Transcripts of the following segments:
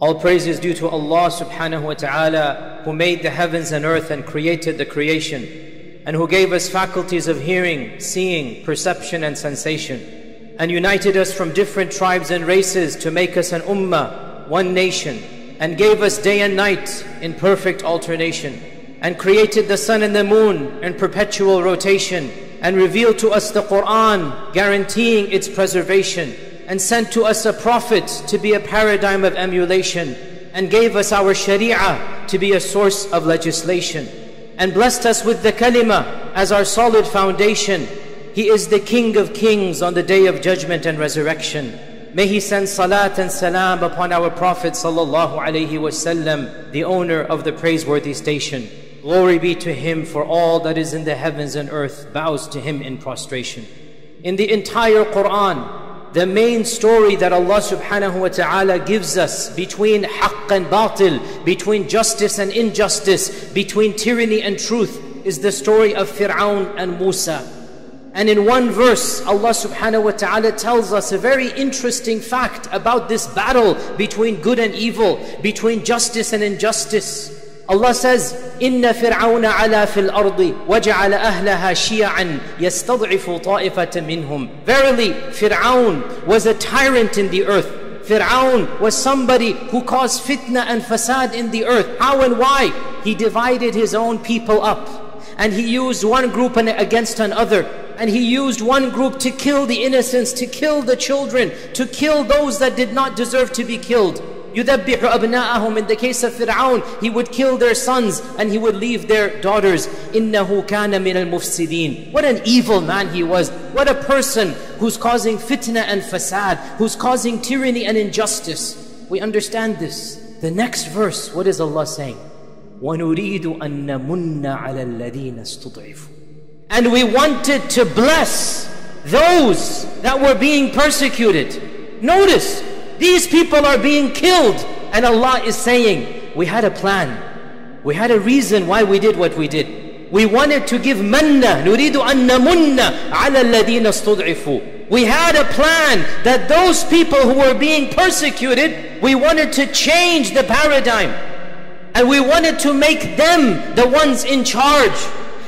All praise is due to Allah subhanahu wa ta'ala who made the heavens and earth and created the creation and who gave us faculties of hearing, seeing, perception and sensation and united us from different tribes and races to make us an ummah, one nation and gave us day and night in perfect alternation and created the sun and the moon in perpetual rotation and revealed to us the Quran guaranteeing its preservation and sent to us a prophet to be a paradigm of emulation and gave us our sharia to be a source of legislation and blessed us with the kalima as our solid foundation. He is the King of kings on the day of judgment and resurrection. May He send salat and salam upon our Prophet sallallahu alaihi wasallam, the owner of the praiseworthy station. Glory be to Him for all that is in the heavens and earth bows to Him in prostration. In the entire Quran, the main story that Allah subhanahu wa ta'ala gives us between haqq and batil, between justice and injustice, between tyranny and truth is the story of Fir'aun and Musa. And in one verse, Allah subhanahu wa ta'ala tells us a very interesting fact about this battle between good and evil, between justice and injustice. Allah says, إن فرعون علا في الأرض وجعل أهلها شيعا يستضعف طائفة منهم. Verily, Fir'aun was a tyrant in the earth. Fir'aun was somebody who caused fitna and fasad in the earth. How and why? He divided his own people up. And he used one group against another. And he used one group to kill the innocents, to kill the children, to kill those that did not deserve to be killed. يُذَبِّحُ أَبْنَاءَهُمْ In the case of Fir'aun, he would kill their sons and he would leave their daughters. إِنَّهُ كَانَ مِنَ الْمُفْسِدِينَ What an evil man he was. What a person who's causing fitna and fasad, who's causing tyranny and injustice. We understand this. The next verse, what is Allah saying? وَنُرِيدُ أَن نَمُنَّ عَلَى الَّذِينَ اسْتُضْعِفُوا And we wanted to bless those that were being persecuted. Notice, these people are being killed. And Allah is saying, we had a plan. We had a reason why we did what we did. We wanted to give manna. نريد أن نمن على الذين استضعفوا. We had a plan that those people who were being persecuted, we wanted to change the paradigm. And we wanted to make them the ones in charge.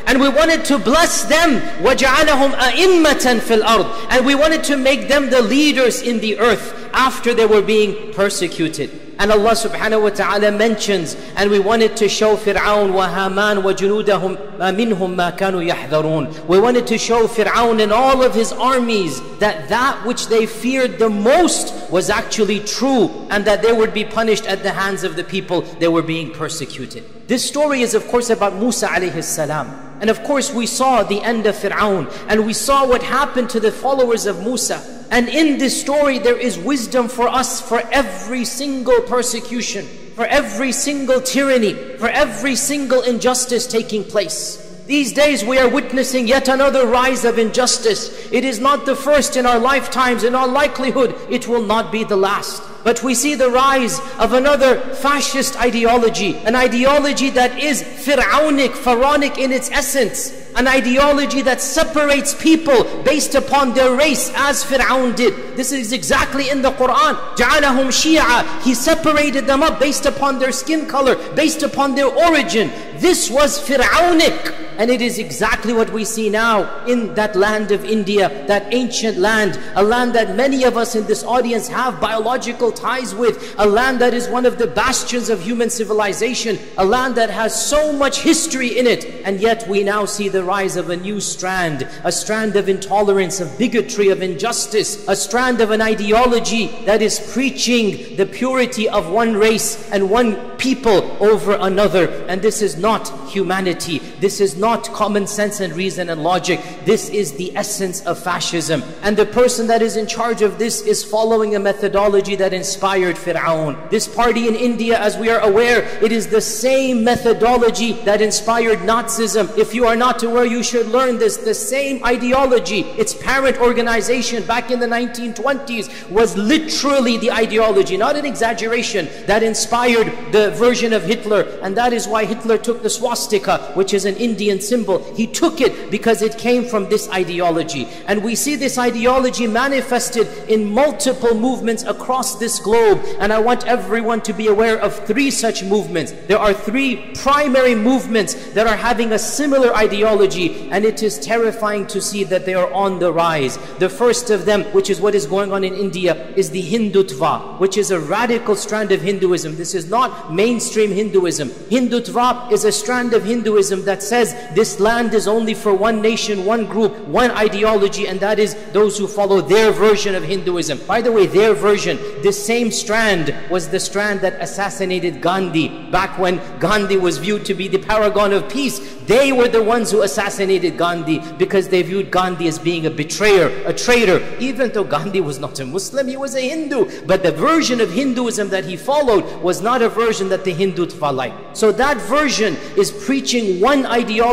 And we wanted to bless them. وَجَعَلَهُمْ أَئِمَّةً فِي الْأَرْضِ And we wanted to make them the leaders in the earth after they were being persecuted. And Allah subhanahu wa ta'ala mentions, and we wanted to show Fir'aun wa Haman wa junudahum minhum ma kanu yahdharun. We wanted to show Fir'aun and all of his armies that that which they feared the most was actually true and that they would be punished at the hands of the people they were being persecuted. This story is of course about Musa alayhi salam. And of course we saw the end of Fir'aun and we saw what happened to the followers of Musa. And in this story there is wisdom for us for every single persecution, for every single tyranny, for every single injustice taking place. These days we are witnessing yet another rise of injustice. It is not the first in our lifetimes, in all likelihood it will not be the last. But we see the rise of another fascist ideology, an ideology that is Fir'aunic, pharaonic in its essence. An ideology that separates people based upon their race as Fir'aun did. This is exactly in the Quran. جَعَلَهُمْ شِيَعًا He separated them up based upon their skin color, based upon their origin. This was Fir'aunic. And it is exactly what we see now in that land of India, that ancient land, a land that many of us in this audience have biological ties with, a land that is one of the bastions of human civilization, a land that has so much history in it, and yet we now see the rise of a new strand, a strand of intolerance, of bigotry, of injustice, a strand of an ideology that is preaching the purity of one race and one people over another. And this is not humanity. This is not common sense and reason and logic. This is the essence of fascism. And the person that is in charge of this is following a methodology that inspired Fir'aun. This party in India, as we are aware, it is the same methodology that inspired Nazism. If you are not aware, you should learn this. The same ideology, its parent organization back in the 1920s was literally the ideology, not an exaggeration, that inspired the version of Hitler. And that is why Hitler took the swastika, which is an Indian symbol. He took it because it came from this ideology. And we see this ideology manifested in multiple movements across this globe. And I want everyone to be aware of three such movements. There are three primary movements that are having a similar ideology, and it is terrifying to see that they are on the rise. The first of them, which is what is going on in India, is the Hindutva, which is a radical strand of Hinduism. This is not mainstream Hinduism. Hindutva is a strand of Hinduism that says this land is only for one nation, one group, one ideology, and that is those who follow their version of Hinduism. By the way, their version, this same strand was the strand that assassinated Gandhi back when Gandhi was viewed to be the paragon of peace. They were the ones who assassinated Gandhi because they viewed Gandhi as being a betrayer, a traitor. Even though Gandhi was not a Muslim, he was a Hindu. But the version of Hinduism that he followed was not a version that the Hindutva liked. So that version is preaching one ideology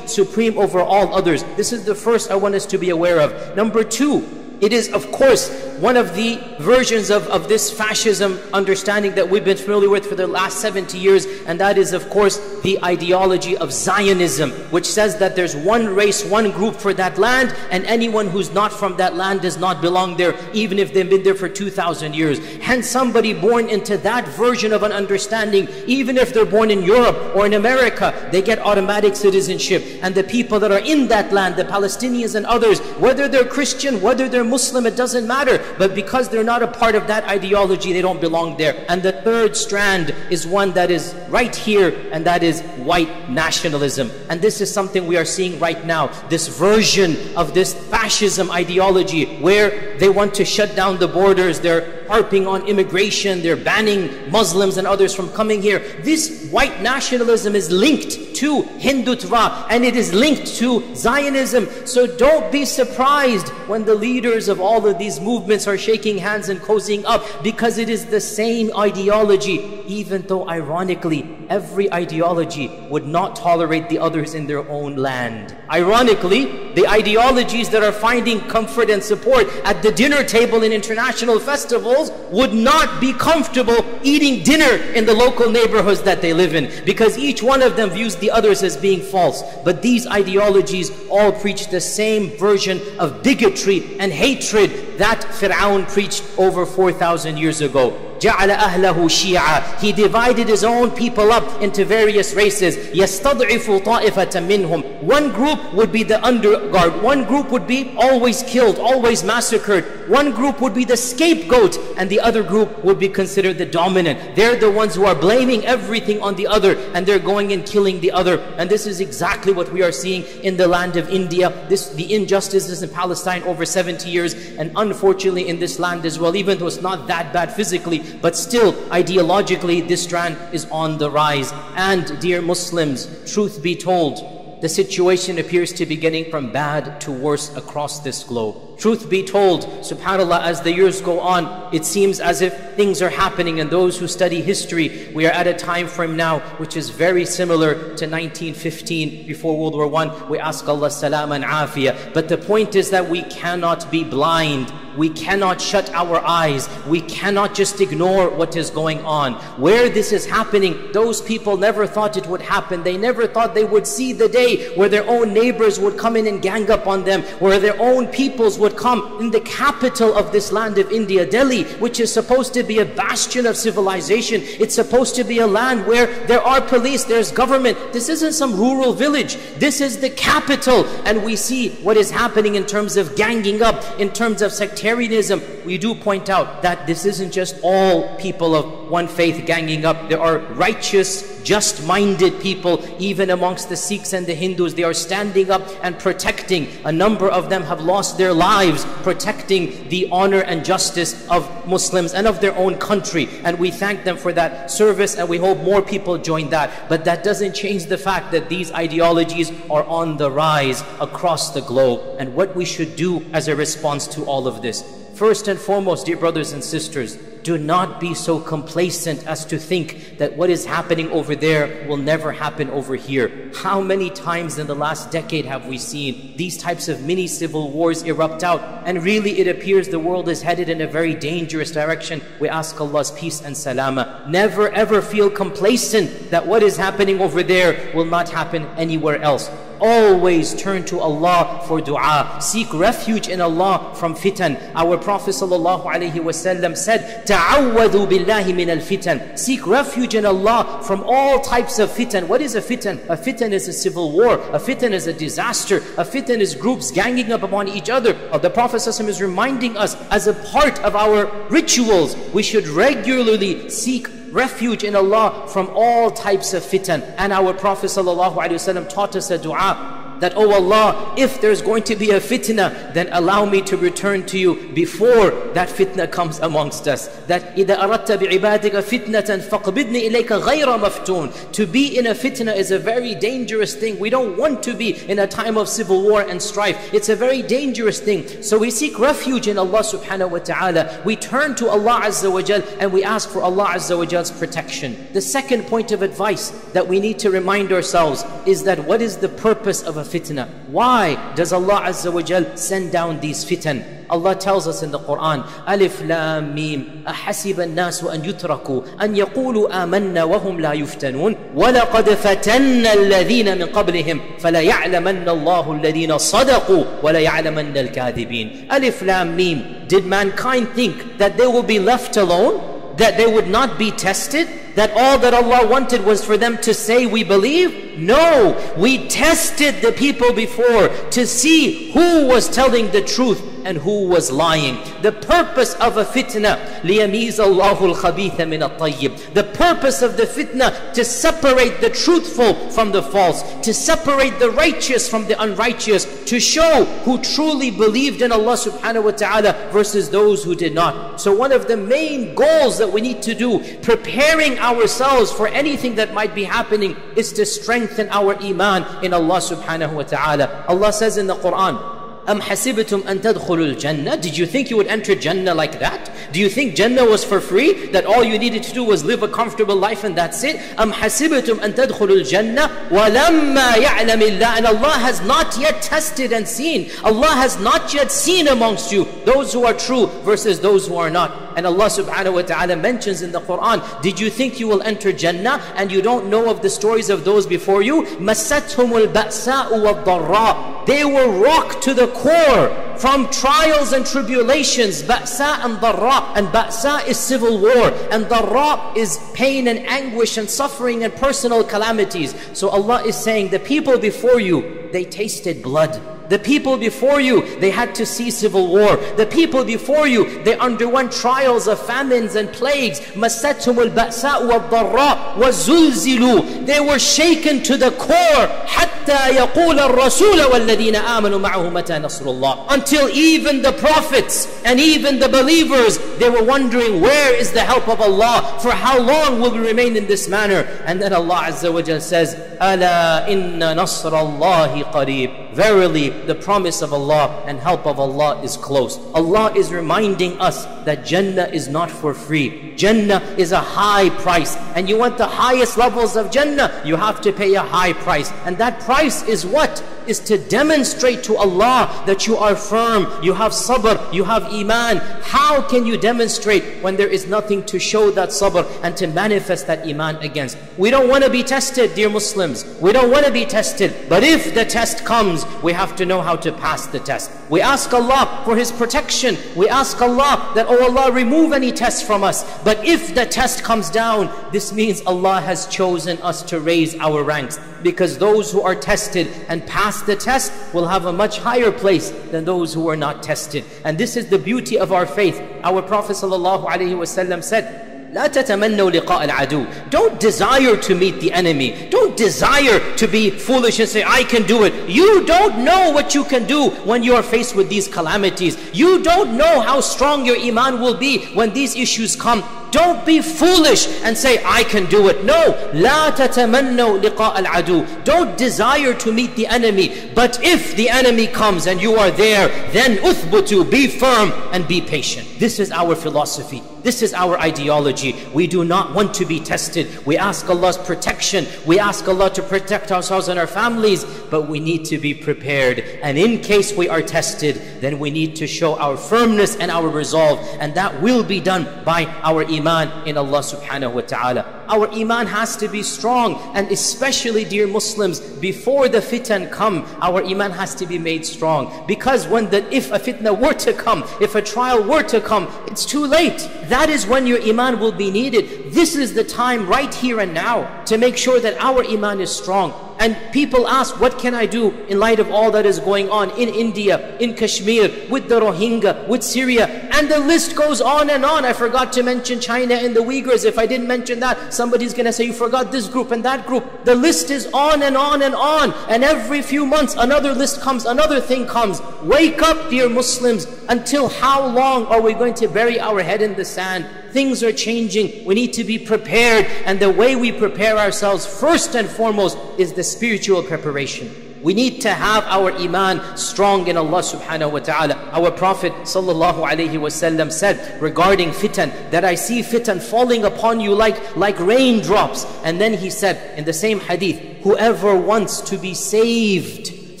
supreme over all others. This is the first I want us to be aware of. Number two, it is, of course, one of the versions of, of this fascism understanding that we've been familiar with for the last 70 years, and that is, of course, the ideology of Zionism, which says that there's one race, one group for that land, and anyone who's not from that land does not belong there, even if they've been there for 2,000 years. Hence, somebody born into that version of an understanding, even if they're born in Europe or in America, they get automatic citizenship. And the people that are in that land, the Palestinians and others, whether they're Christian, whether they're Muslim, it doesn't matter. But because they're not a part of that ideology, they don't belong there. And the third strand is one that is right here, and that is white nationalism. And this is something we are seeing right now. This version of this fascism ideology where they want to shut down the borders, they're harping on immigration, they're banning Muslims and others from coming here. This white nationalism is linked to Hindutva and it is linked to Zionism. So don't be surprised when the leaders of all of these movements are shaking hands and cozying up because it is the same ideology, even though ironically, every ideology would not tolerate the others in their own land. Ironically, the ideologies that are finding comfort and support at the dinner table in international festivals would not be comfortable eating dinner in the local neighborhoods that they live in because each one of them views the others as being false. But these ideologies all preach the same version of bigotry and hatred that Fir'aun preached over 4,000 years ago. جعل أهله شيعا He divided his own people up into various races يستضعف طائفة منهم One group would be the underguard One group would be always killed, always massacred One group would be the scapegoat And the other group would be considered the dominant They're the ones who are blaming everything on the other And they're going and killing the other And this is exactly what we are seeing in the land of India this The injustices in Palestine over 70 years And unfortunately in this land as well Even though it's not that bad physically but still, ideologically, this strand is on the rise. And dear Muslims, truth be told, the situation appears to be getting from bad to worse across this globe. Truth be told, subhanAllah, as the years go on, it seems as if things are happening. And those who study history, we are at a time frame now which is very similar to 1915 before World War I. We ask Allah salam and afiyah. But the point is that we cannot be blind. We cannot shut our eyes. We cannot just ignore what is going on. Where this is happening, those people never thought it would happen. They never thought they would see the day where their own neighbors would come in and gang up on them, where their own peoples would would come in the capital of this land of India, Delhi, which is supposed to be a bastion of civilization. It's supposed to be a land where there are police, there's government. This isn't some rural village. This is the capital. And we see what is happening in terms of ganging up, in terms of sectarianism. We do point out that this isn't just all people of one faith ganging up. There are righteous, just-minded people, even amongst the Sikhs and the Hindus. They are standing up and protecting. A number of them have lost their lives protecting the honor and justice of Muslims and of their own country. And we thank them for that service and we hope more people join that. But that doesn't change the fact that these ideologies are on the rise across the globe. And what we should do as a response to all of this. First and foremost, dear brothers and sisters, do not be so complacent as to think that what is happening over there will never happen over here. How many times in the last decade have we seen these types of mini civil wars erupt out? And really it appears the world is headed in a very dangerous direction. We ask Allah's peace and salama. Never ever feel complacent that what is happening over there will not happen anywhere else. Always turn to Allah for dua. Seek refuge in Allah from fitan. Our Prophet ﷺ said, Ta'awwadu billahi min al-fitan. Seek refuge in Allah from all types of fitan. What is a fitan? A fitan is a civil war. A fitan is a disaster. A fitan is groups ganging up upon each other. Uh, the Prophet ﷺ is reminding us as a part of our rituals, we should regularly seek refuge in Allah from all types of fitan. And our Prophet ﷺ taught us a dua that, Oh Allah, if there's going to be a fitna, then allow me to return to you before that fitna comes amongst us. That إِذَا أَرَدْتَ بِعِبَادِكَ فِتْنَةً فَقْبِدْنِ إِلَيْكَ غَيْرَ مَفْتُونَ To be in a fitna is a very dangerous thing. We don't want to be in a time of civil war and strife. It's a very dangerous thing. So we seek refuge in Allah subhanahu wa ta'ala. We turn to Allah Azza wa Jal and we ask for Allah Azza wa Jal's protection. The second point of advice that we need to remind ourselves is that what is the purpose of a fitna. Why does Allah Azza wa Jal send down these fitan? Allah tells us in the Quran, Alif Lam Mim, أحسب الناس أن يتركوا أن يقولوا آمنا وهم لا يفتنون ولقد فتنا الذين من قبلهم فلا يعلمن الله الذين صدقوا ولا يعلمن الكاذبين Alif Lam Mim Did mankind think that they will be left alone? That they would not be tested? That all that Allah wanted was for them to say we believe? No, we tested the people before to see who was telling the truth and who was lying. The purpose of a fitna, لِيَمِيزَ اللَّهُ الْخَبِيثَ مِنَ الطَّيِّبِ The purpose of the fitna, to separate the truthful from the false, to separate the righteous from the unrighteous, to show who truly believed in Allah subhanahu wa ta'ala versus those who did not. So one of the main goals that we need to do, preparing ourselves for anything that might be happening, is to strengthen our iman in Allah subhanahu wa ta'ala. Allah says in the Quran, أم حسبتم أن تدخلوا الجنة Did you think you would enter Jannah like that? Do you think Jannah was for free? That all you needed to do was live a comfortable life and that's it? أم حسبتم أن تدخلوا الجنة ولما يعلم الله And Allah has not yet tested and seen. Allah has not yet seen amongst you those who are true versus those who are not. And Allah subhanahu wa ta'ala mentions in the Quran, did you think you will enter Jannah and you don't know of the stories of those before you? مَسَّتْهُمُ الْبَأْسَاءُ وَالضَّرَّاءُ They were rocked to the core from trials and tribulations. Ba'sa and darra. And ba'sa is civil war. And darra is pain and anguish and suffering and personal calamities. So Allah is saying, the people before you, they tasted blood. The people before you, they had to see civil war. The people before you, they underwent trials of famines and plagues. مَسَّتْهُمُ الْبَأْسَاءُ وَالضَّرَّاءُ وَزُلْزِلُوا They were shaken to the core. حَتَّى يَقُولَ الرَّسُولَ وَالَّذِينَ آمَنُوا مَعَهُ مَتَى نَصْرُ اللَّهِ Until even the prophets and even the believers, they were wondering, where is the help of Allah? For how long will we remain in this manner? And then Allah Azza wa Jal says, أَلَا إِنَّ نَصْرَ اللَّهِ قَرِيبٌ Verily, the promise of Allah and help of Allah is close. Allah is reminding us that Jannah is not for free. Jannah is a high price. And you want the highest levels of Jannah, you have to pay a high price. And that price is what? Is to demonstrate to Allah that you are firm, you have sabr, you have iman. How can you demonstrate when there is nothing to show that sabr and to manifest that iman against? We don't want to be tested, dear Muslims. We don't want to be tested. But if the test comes, we have to know how to pass the test. We ask Allah for His protection. We ask Allah that, oh Allah, remove any test from us. But if the test comes down, this means Allah has chosen us to raise our ranks. Because those who are tested and pass the test will have a much higher place than those who are not tested. And this is the beauty of our faith. Our Prophet ﷺ said, لا تتمنوا لقاء العدو Don't desire to meet the enemy. Don't desire to be foolish and say, I can do it. You don't know what you can do when you are faced with these calamities. You don't know how strong your iman will be when these issues come. Don't be foolish and say, I can do it. No. لا تتمنوا لقاء العدو Don't desire to meet the enemy. But if the enemy comes and you are there, then uthbutu, be firm and be patient. This is our philosophy. This is our ideology. We do not want to be tested. We ask Allah's protection. We ask Allah to protect ourselves and our families, but we need to be prepared. And in case we are tested, then we need to show our firmness and our resolve. And that will be done by our iman in Allah subhanahu wa ta'ala. Our iman has to be strong. And especially, dear Muslims, before the fitan come, our iman has to be made strong. Because when the, if a fitna were to come, if a trial were to come, it's too late. That is when your iman will be needed. This is the time right here and now to make sure that our iman is strong. And people ask, what can I do in light of all that is going on in India, in Kashmir, with the Rohingya, with Syria, and the list goes on and on. I forgot to mention China and the Uyghurs. If I didn't mention that, somebody's gonna say, you forgot this group and that group. The list is on and on and on. And every few months, another list comes, another thing comes. Wake up, dear Muslims. Until how long are we going to bury our head in the sand? Things are changing. We need to be prepared. And the way we prepare ourselves, first and foremost, is the spiritual preparation. We need to have our iman strong in Allah subhanahu wa ta'ala. Our Prophet sallallahu alayhi wasallam said regarding fitan that I see fitan falling upon you like, like raindrops. And then he said in the same hadith, whoever wants to be saved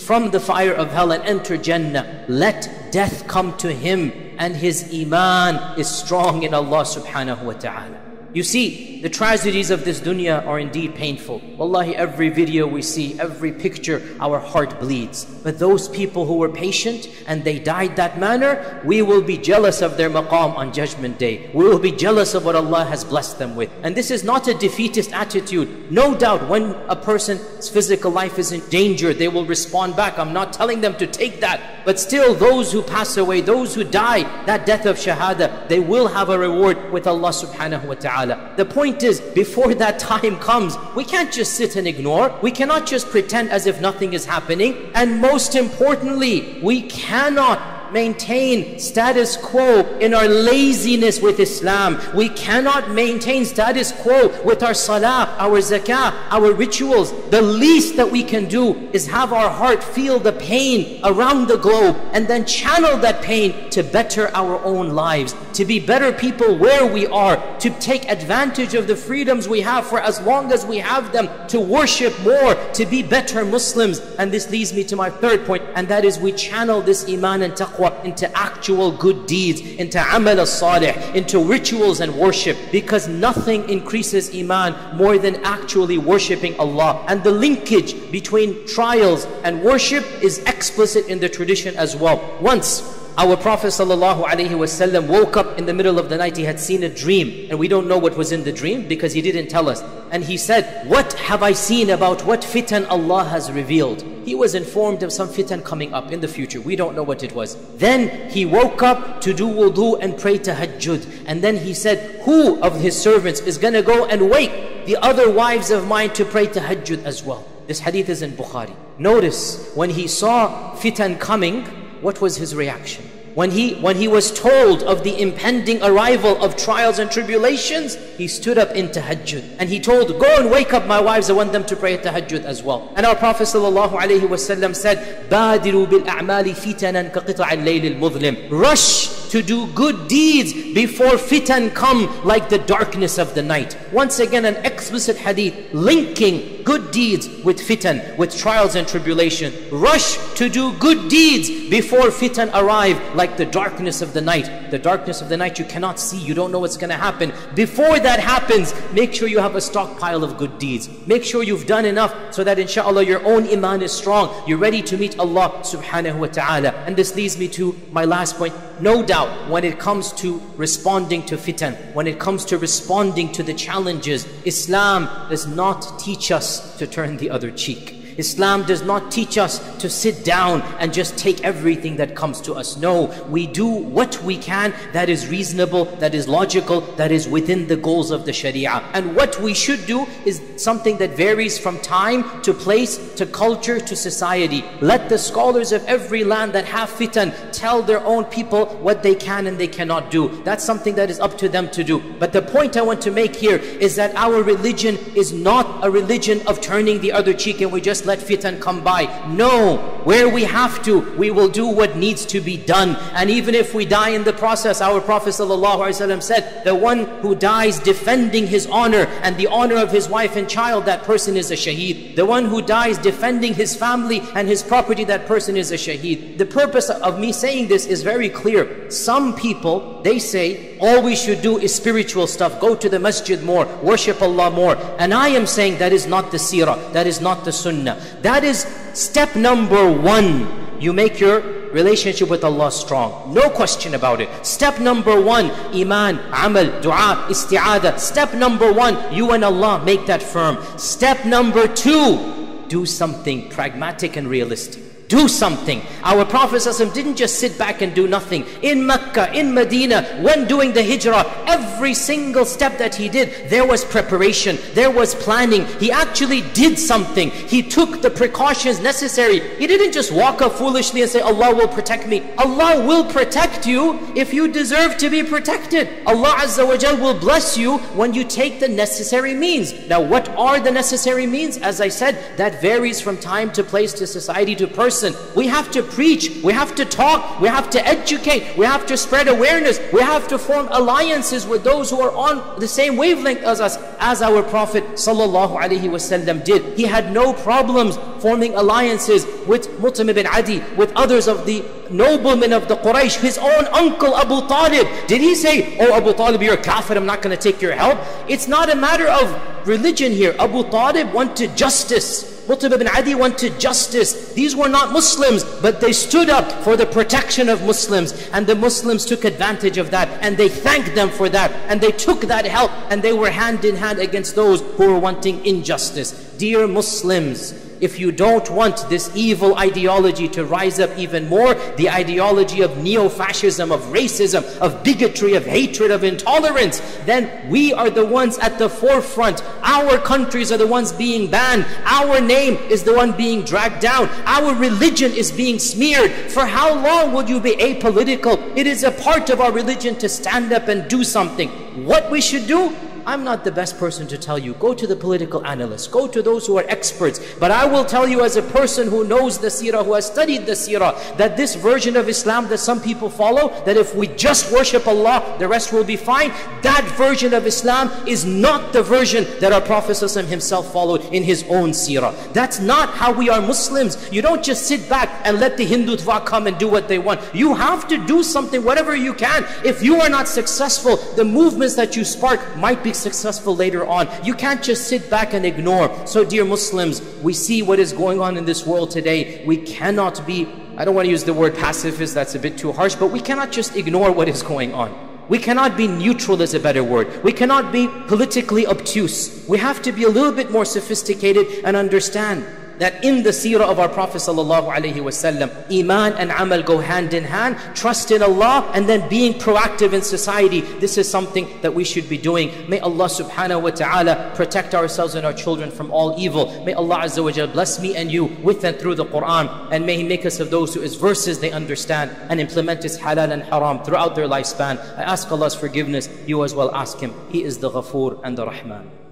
from the fire of hell and enter Jannah, let death come to him and his iman is strong in Allah subhanahu wa ta'ala. You see, the tragedies of this dunya are indeed painful. Wallahi, every video we see, every picture, our heart bleeds. But those people who were patient and they died that manner, we will be jealous of their maqam on judgment day. We will be jealous of what Allah has blessed them with. And this is not a defeatist attitude. No doubt when a person's physical life is in danger, they will respond back. I'm not telling them to take that. But still, those who pass away, those who die, that death of shahada, they will have a reward with Allah subhanahu wa ta'ala ta'ala. The point is, before that time comes, we can't just sit and ignore. We cannot just pretend as if nothing is happening. And most importantly, we cannot maintain status quo in our laziness with Islam. We cannot maintain status quo with our salah, our zakah, our rituals. The least that we can do is have our heart feel the pain around the globe and then channel that pain to better our own lives, to be better people where we are, to take advantage of the freedoms we have for as long as we have them, to worship more, to be better Muslims. And this leads me to my third point, and that is we channel this iman and taqwa taqwa, into actual good deeds, into amal as-salih, into rituals and worship. Because nothing increases iman more than actually worshipping Allah. And the linkage between trials and worship is explicit in the tradition as well. Once our Prophet ﷺ woke up in the middle of the night. He had seen a dream. And we don't know what was in the dream because he didn't tell us. And he said, What have I seen about what fitan Allah has revealed? He was informed of some fitan coming up in the future. We don't know what it was. Then he woke up to do wudu and pray tahajjud. And then he said, Who of his servants is going to go and wake the other wives of mine to pray tahajjud as well? This hadith is in Bukhari. Notice when he saw fitan coming, what was his reaction? When he, when he was told of the impending arrival of trials and tribulations, he stood up in tahajjud and he told, Go and wake up my wives, I want them to pray tahajjud as well. And our Prophet ﷺ said, بَادِرُوا بِالْأَعْمَالِ فِتَنًا كَقِطَعِ اللَّيْلِ الْمُظْلِمِ Rush to do good deeds before fitan come like the darkness of the night. Once again, an explicit hadith linking good deeds with fitan, with trials and tribulation. Rush to do good deeds before fitan arrive like the darkness of the night. The darkness of the night you cannot see, you don't know what's going to happen. Before that happens, make sure you have a stockpile of good deeds. Make sure you've done enough so that inshallah your own iman is strong. You're ready to meet Allah subhanahu wa ta'ala. And this leads me to my last point. No doubt when it comes to responding to fitan, when it comes to responding to the challenges, Islam does not teach us to turn the other cheek. Islam does not teach us to sit down and just take everything that comes to us. No, we do what we can that is reasonable, that is logical, that is within the goals of the Sharia. And what we should do is something that varies from time to place to culture to society. Let the scholars of every land that have fitan tell their own people what they can and they cannot do. That's something that is up to them to do. But the point I want to make here is that our religion is not a religion of turning the other cheek and we just let fitan come by. No, where we have to, we will do what needs to be done. And even if we die in the process, our Prophet ﷺ said, the one who dies defending his honor and the honor of his wife and child, that person is a shaheed. The one who dies defending his family and his property, that person is a shaheed. The purpose of me saying this is very clear. Some people, they say, all we should do is spiritual stuff. Go to the masjid more, worship Allah more. And I am saying that is not the seerah, that is not the sunnah. That is step number one. You make your relationship with Allah strong. No question about it. Step number one, iman, amal, dua, isti'adah. Step number one, you and Allah make that firm. Step number two, do something pragmatic and realistic do something. Our Prophet ﷺ didn't just sit back and do nothing. In Mecca, in Medina, when doing the hijrah, every single step that he did, there was preparation, there was planning. He actually did something. He took the precautions necessary. He didn't just walk up foolishly and say, Allah will protect me. Allah will protect you if you deserve to be protected. Allah Azza wa Jal will bless you when you take the necessary means. Now, what are the necessary means? As I said, that varies from time to place to society to person person. We have to preach, we have to talk, we have to educate, we have to spread awareness, we have to form alliances with those who are on the same wavelength as us, as our Prophet ﷺ did. He had no problems forming alliances with Mutim ibn Adi, with others of the noblemen of the Quraysh, his own uncle Abu Talib. Did he say, Oh Abu Talib, you're a kafir, I'm not going to take your help? It's not a matter of religion here. Abu Talib wanted justice. Mutim ibn Adi wanted justice. These were not Muslims, but they stood up for the protection of Muslims. And the Muslims took advantage of that. And they thanked them for that. And they took that help. And they were hand in hand against those who were wanting injustice. Dear Muslims, if you don't want this evil ideology to rise up even more, the ideology of neo-fascism, of racism, of bigotry, of hatred, of intolerance, then we are the ones at the forefront. Our countries are the ones being banned. Our name is the one being dragged down. Our religion is being smeared. For how long will you be apolitical? It is a part of our religion to stand up and do something. What we should do? I'm not the best person to tell you. Go to the political analysts. Go to those who are experts. But I will tell you as a person who knows the seerah, who has studied the seerah, that this version of Islam that some people follow, that if we just worship Allah, the rest will be fine. That version of Islam is not the version that our Prophet himself followed in his own seerah. That's not how we are Muslims. You don't just sit back and let the Hindutva come and do what they want. You have to do something, whatever you can. If you are not successful, the movements that you spark might be successful later on. You can't just sit back and ignore. So dear Muslims, we see what is going on in this world today. We cannot be, I don't want to use the word pacifist, that's a bit too harsh, but we cannot just ignore what is going on. We cannot be neutral is a better word. We cannot be politically obtuse. We have to be a little bit more sophisticated and understand that in the seerah of our Prophet sallallahu alaihi wasallam, iman and amal go hand in hand. Trust in Allah and then being proactive in society. This is something that we should be doing. May Allah subhanahu wa ta'ala protect ourselves and our children from all evil. May Allah azza wa bless me and you with and through the Quran. And may He make us of those who His verses they understand and implement His halal and haram throughout their lifespan. I ask Allah's forgiveness. You as well ask Him. He is the Ghafoor and the Rahman.